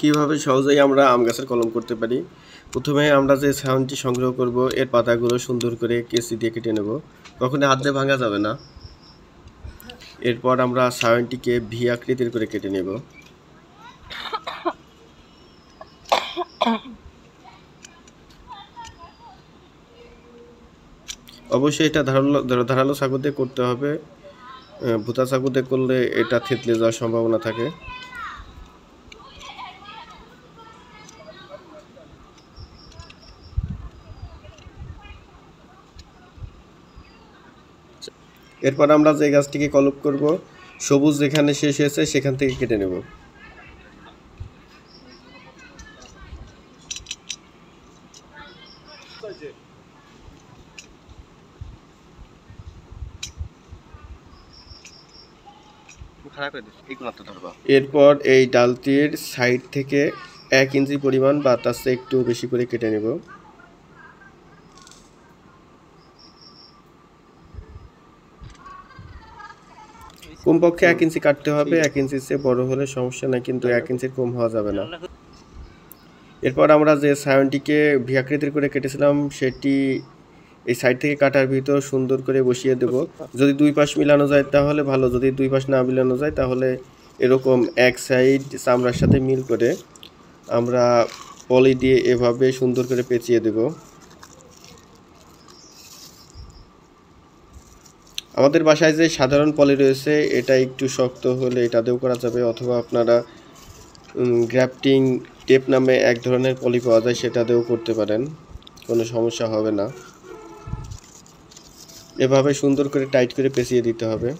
কীভাবে সহজেই আমরা আম গাছের কলম করতে পারি? প্রথমে আমরা যে ছাউনটি সংগ্রহ করব, এর পাতাগুলো সুন্দর করে কেসি দিয়ে কেটে নেব। কখনো হাত দিয়ে ভাঙা যাবে না। এরপর আমরা ছাউনটিকে ভি আকৃতির করে কেটে নেব। অবশ্যই এটা ধারালো ধারালো দিয়ে করতে হবে। ভুতা দিয়ে করলে এটা থেতলে যাওয়ার সম্ভাবনা থাকে। এরপর আমরা যে গাছটিকে কলপ করব সবুজ যেখানে শেষ হয়েছে সেখান থেকে কেটে নেব। এরপর এই ডালটির সাইড থেকে এক ইঞ্চি পরিমাণ বা তার চেয়ে একটু বেশি করে কেটে নেব। কমপক্ষে এক ইঞ্চি কাটতে হবে এক ইঞ্চির চেয়ে বড় হলে সমস্যা নাই কিন্তু এক ইঞ্চির কম হওয়া যাবে না। এরপর আমরা যে সায়নটিকে ভিয়াকৃতির করে কেটেছিলাম সেটি এই সাইড থেকে কাটার ভিতর সুন্দর করে বসিয়ে দেব। যদি দুই পাশ মিলানো যায় তাহলে ভালো যদি দুই পাশ না মিলানো যায় তাহলে এরকম এক সাইড চামড়ার সাথে মিল করে আমরা পলি দিয়ে এভাবে সুন্দর করে পেঁচিয়ে দেব। আমাদের বাসায় যে সাধারণ পলি রয়েছে, এটা একটু শক্ত হলে এটাতেও করা যাবে, অথবা আপনারা গ্র্যাফটিং টেপ নামে এক ধরনের পলি পাওয়া যায়, সেটা দিয়েও করতে পারেন। কোনো সমস্যা হবে না। এভাবে সুন্দর করে টাইট করে পেঁচিয়ে দিতে হবে।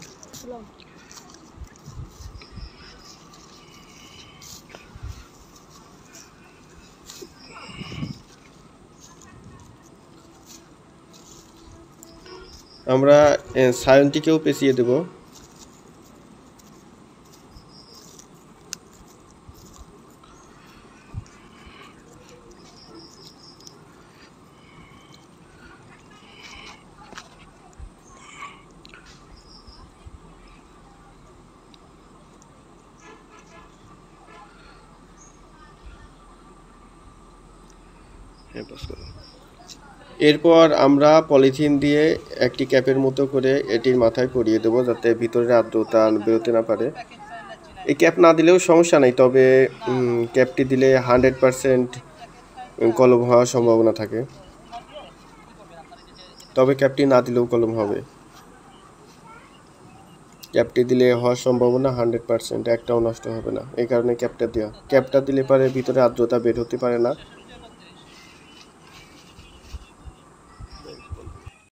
আমরা সায়নটিকেও পেঁচিয়ে দেব হ্যাঁ, পাস করো। এরপর আমরা পলিথিন দিয়ে একটি ক্যাপের মতো করে এটির মাথায় পরিয়ে দেবো যাতে ভিতরের আর্দ্রতা বেরোতে না পারে। এই ক্যাপ না দিলেও সমস্যা নেই, তবে ক্যাপটি দিলে হান্ড্রেড পারসেন্ট কলম হওয়ার সম্ভাবনা থাকে। তবে ক্যাপটি না দিলেও কলম হবে। ক্যাপটি দিলে হওয়ার সম্ভাবনা হান্ড্রেড পারসেন্ট, একটাও নষ্ট হবে না। এই কারণে ক্যাপটা দেওয়া। ক্যাপটা দিলে পারে ভিতরে আর্দ্রতা বের হতে পারে না।